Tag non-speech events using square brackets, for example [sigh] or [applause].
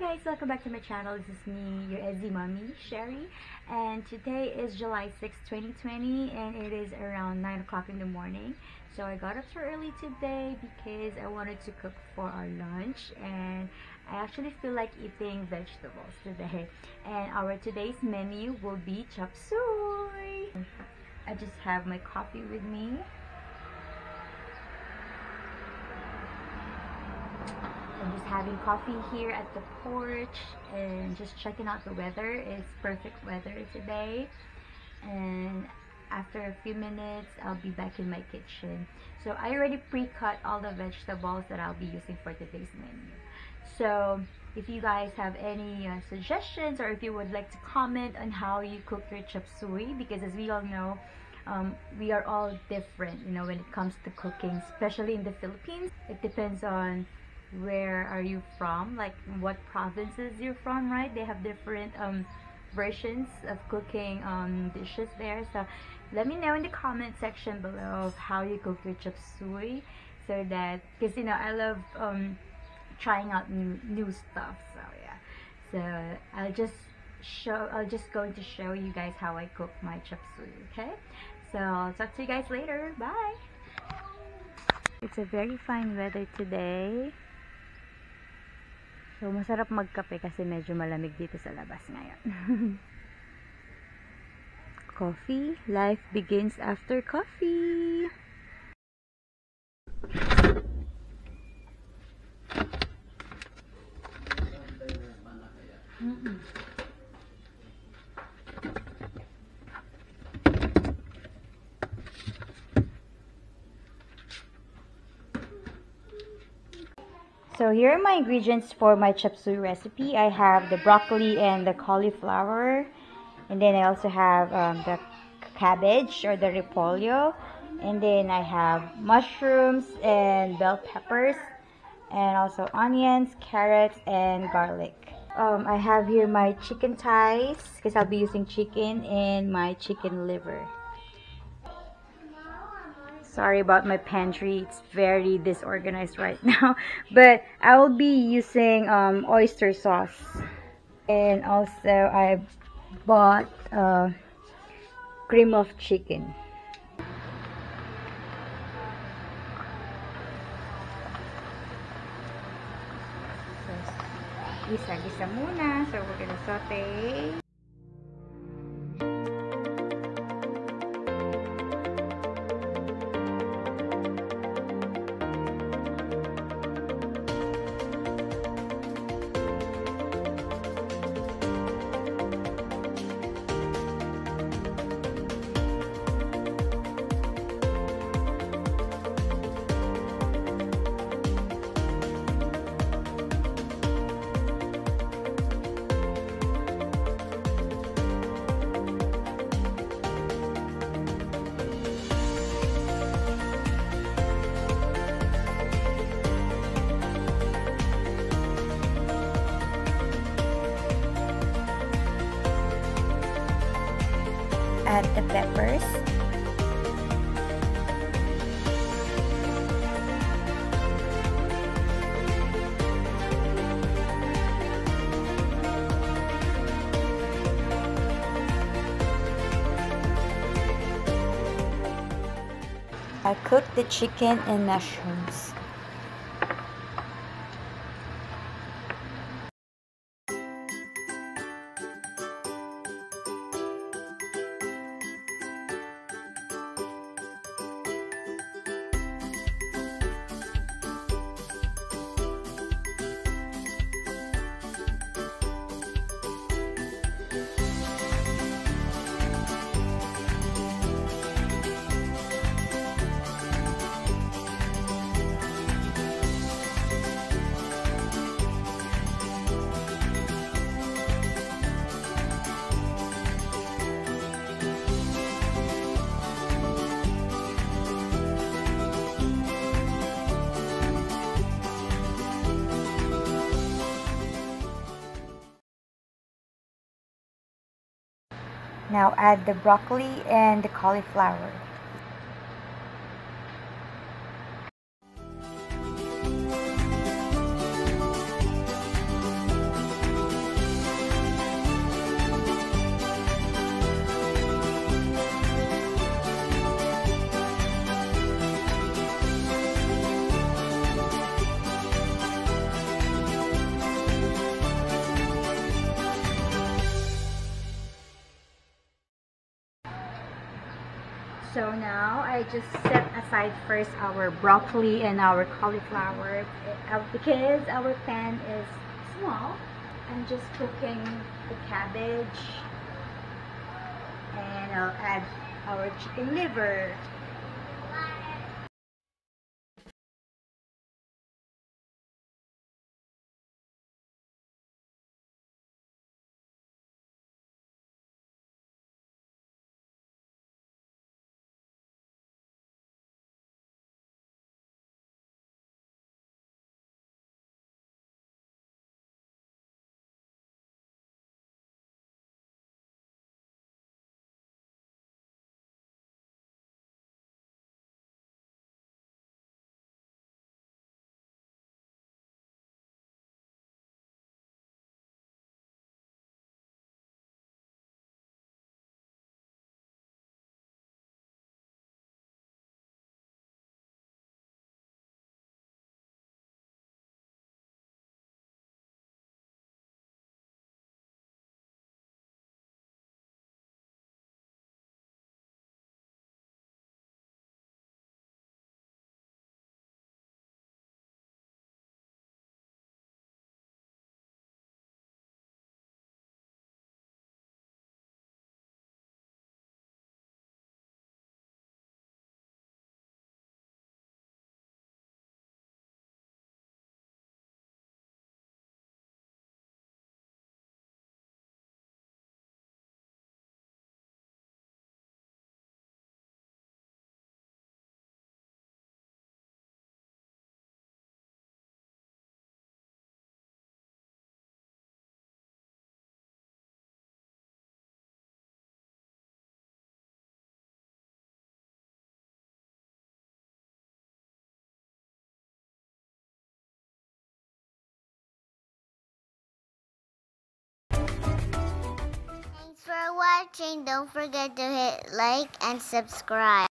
Hi guys, welcome back to my channel. This is me, your SZ Mommy, Sherry. And today is July 6, 2020 and it is around 9 o'clock in the morning. So I got up so early today because I wanted to cook for our lunch and I actually feel like eating vegetables today. And our today's menu will be chop suey. I just have my coffee with me I'm just having coffee here at the porch and just checking out the weather. It's perfect weather today. And after a few minutes, I'll be back in my kitchen. So I already pre-cut all the vegetables that I'll be using for today's menu. So if you guys have any uh, suggestions or if you would like to comment on how you cook your chop suey, because as we all know, um, we are all different, you know, when it comes to cooking, especially in the Philippines. It depends on where are you from? Like what provinces you're from right? They have different um versions of cooking um dishes there. So let me know in the comment section below how you cook your chop suey so that because you know i love um trying out new new stuff. So yeah. So i'll just show i'll just going to show you guys how i cook my chop suey okay? So i'll talk to you guys later. Bye. It's a very fine weather today So, masarap magkape kasi medyo malamig dito sa labas ngayon. [laughs] coffee. Life begins after coffee. So here are my ingredients for my chop suey recipe. I have the broccoli and the cauliflower. And then I also have um, the cabbage or the repolyo. And then I have mushrooms and bell peppers. And also onions, carrots, and garlic. Um, I have here my chicken thighs because I'll be using chicken and my chicken liver. Sorry about my pantry. It's very disorganized right [laughs] now. But I will be using um, oyster sauce. And also I bought uh, cream of chicken. Muna. So we're gonna saute. Peppers I cooked the chicken and mushrooms. Now add the broccoli and the cauliflower. So now I just set aside first our broccoli and our cauliflower because our pan is small. I'm just cooking the cabbage and I'll add our chicken liver. For watching. Don't forget to hit like and subscribe.